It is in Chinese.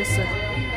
意思。